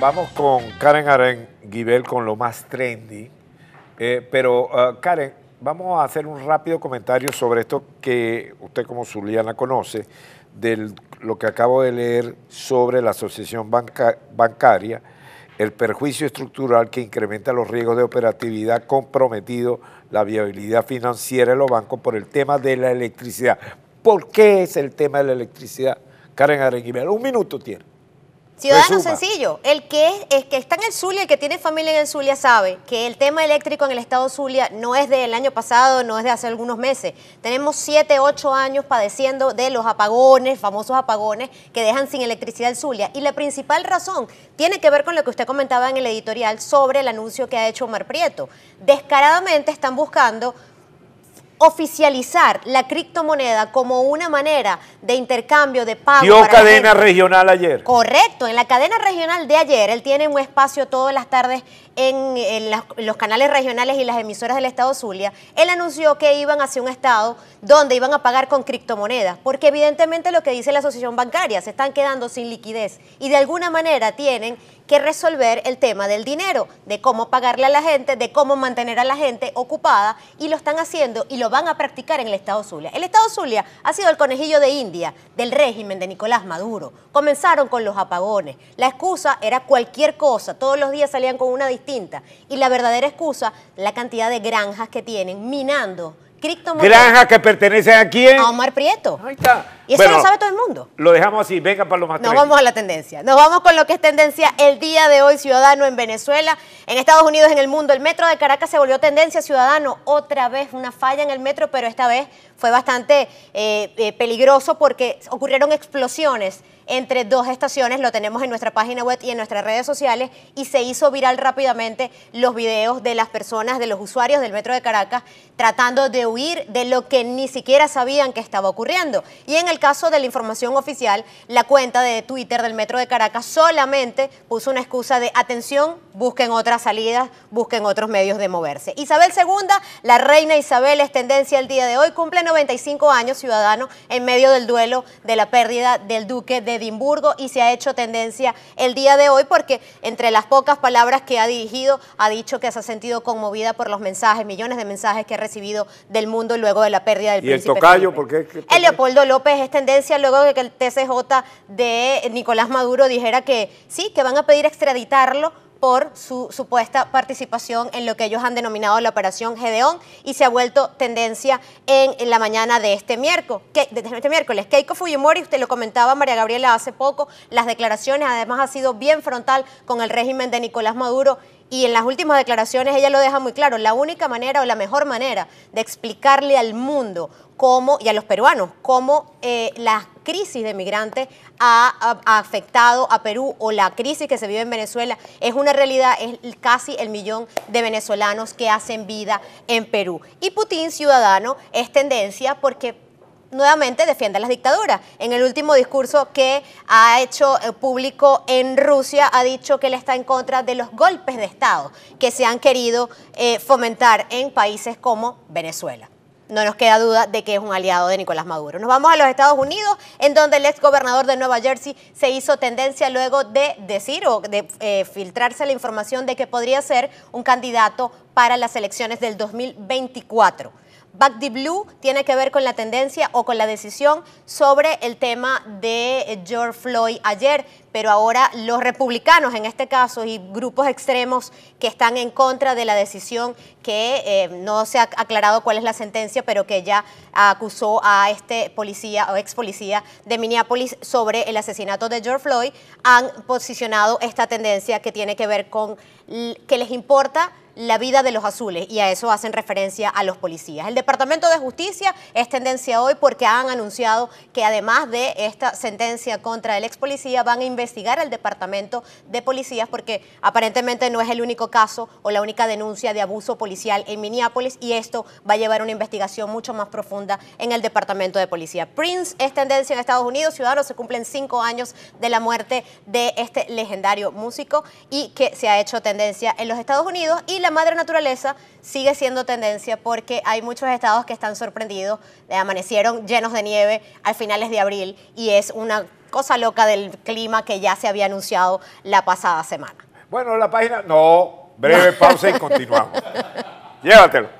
Vamos con Karen Aren Guibel con lo más trendy. Eh, pero, uh, Karen, vamos a hacer un rápido comentario sobre esto que usted como Zuliana conoce, de lo que acabo de leer sobre la asociación bancaria, el perjuicio estructural que incrementa los riesgos de operatividad comprometido la viabilidad financiera de los bancos por el tema de la electricidad. ¿Por qué es el tema de la electricidad? Karen Arenguibel, un minuto tiene. Ciudadano sencillo, el que, es, que está en el Zulia, el que tiene familia en el Zulia sabe que el tema eléctrico en el estado Zulia no es del año pasado, no es de hace algunos meses. Tenemos siete, ocho años padeciendo de los apagones, famosos apagones que dejan sin electricidad el Zulia. Y la principal razón tiene que ver con lo que usted comentaba en el editorial sobre el anuncio que ha hecho Omar Prieto. Descaradamente están buscando oficializar la criptomoneda como una manera de intercambio de pago. Dio cadena regional ayer. Correcto, en la cadena regional de ayer, él tiene un espacio todas las tardes en, los canales regionales y las emisoras del Estado Zulia, él anunció que iban hacia un Estado donde iban a pagar con criptomonedas, porque evidentemente lo que dice la asociación bancaria, se están quedando sin liquidez y de alguna manera tienen que resolver el tema del dinero, de cómo pagarle a la gente, de cómo mantener a la gente ocupada y lo están haciendo y lo van a practicar en el Estado Zulia. El Estado Zulia ha sido el conejillo de India del régimen de Nicolás Maduro. Comenzaron con los apagones. La excusa era cualquier cosa, todos los días salían con una distinta y la verdadera excusa, la cantidad de granjas que tienen minando criptomonedas. ¿Granjas que pertenecen a quién? A Omar Prieto. Ahí está. Y eso lo sabe todo el mundo. Lo dejamos así, venga para lo más Nos vamos a la tendencia. Nos vamos con lo que es tendencia el día de hoy, ciudadano, en Venezuela, en Estados Unidos, en el mundo. El metro de Caracas se volvió tendencia, ciudadano. Otra vez una falla en el metro, pero esta vez fue bastante eh, eh, peligroso porque ocurrieron explosiones entre dos estaciones, lo tenemos en nuestra página web y en nuestras redes sociales, y se hizo viral rápidamente los videos de las personas, de los usuarios del Metro de Caracas, tratando de huir de lo que ni siquiera sabían que estaba ocurriendo. Y en el caso de la información oficial, la cuenta de Twitter del Metro de Caracas solamente puso una excusa de atención, busquen otras salidas, busquen otros medios de moverse. Isabel II, la reina Isabel es tendencia el día de hoy, cumple 95 años ciudadano en medio del duelo de la pérdida del duque de Edimburgo y se ha hecho tendencia el día de hoy porque entre las pocas palabras que ha dirigido ha dicho que se ha sentido conmovida por los mensajes, millones de mensajes que ha recibido del mundo luego de la pérdida del ¿Y el tocayo? ¿Por qué? El Leopoldo López es tendencia luego de que el TCJ de Nicolás Maduro dijera que sí, que van a pedir extraditarlo por su supuesta participación en lo que ellos han denominado la operación Gedeón y se ha vuelto tendencia en, la mañana de este miércoles. Que, de este miércoles. Keiko Fujimori, usted lo comentaba María Gabriela hace poco, las declaraciones además ha sido bien frontal con el régimen de Nicolás Maduro y en las últimas declaraciones ella lo deja muy claro, la única manera o la mejor manera de explicarle al mundo cómo, y a los peruanos, cómo eh, la crisis de migrantes ha, afectado a Perú o la crisis que se vive en Venezuela es una realidad, es casi el millón de venezolanos que hacen vida en Perú. Y Putin, ciudadano, es tendencia porque nuevamente defiende las dictaduras. En el último discurso que ha hecho eh, público en Rusia, ha dicho que él está en contra de los golpes de Estado que se han querido eh, fomentar en países como Venezuela no nos queda duda de que es un aliado de Nicolás Maduro. Nos vamos a los Estados Unidos, en donde el ex gobernador de Nueva Jersey se hizo tendencia luego de decir o de eh, filtrarse la información de que podría ser un candidato para las elecciones del 2024. Back the Blue tiene que ver con la tendencia o con la decisión sobre el tema de George Floyd ayer, pero ahora los republicanos en este caso y grupos extremos que están en contra de la decisión que eh, no se ha aclarado cuál es la sentencia, pero que ya acusó a este policía o ex policía de Minneapolis sobre el asesinato de George Floyd, han posicionado esta tendencia que tiene que ver con que les importa la vida de los azules y a eso hacen referencia a los policías. El Departamento de Justicia es tendencia hoy porque han anunciado que además de esta sentencia contra el ex policía van a investigar al Departamento de Policías porque aparentemente no es el único caso o la única denuncia de abuso policial en Minneapolis y esto va a llevar una investigación mucho más profunda en el Departamento de Policía. Prince es tendencia en Estados Unidos, ciudadanos se cumplen cinco años de la muerte de este legendario músico y que se ha hecho tendencia en los Estados Unidos y la madre naturaleza sigue siendo tendencia porque hay muchos estados que están sorprendidos, amanecieron llenos de nieve al finales de abril y es una cosa loca del clima que ya se había anunciado la pasada semana. Bueno, la página, no, breve pausa y continuamos. Llévatelo.